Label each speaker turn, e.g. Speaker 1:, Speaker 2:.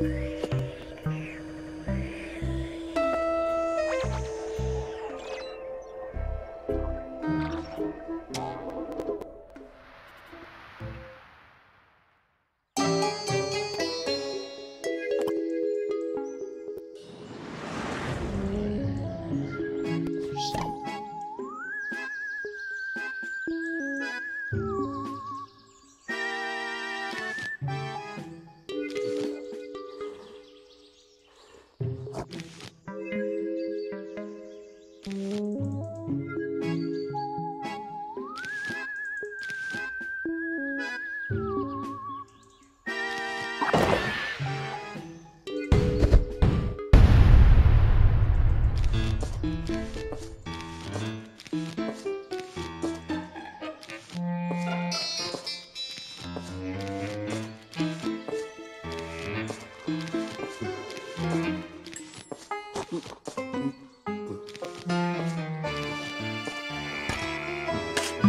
Speaker 1: The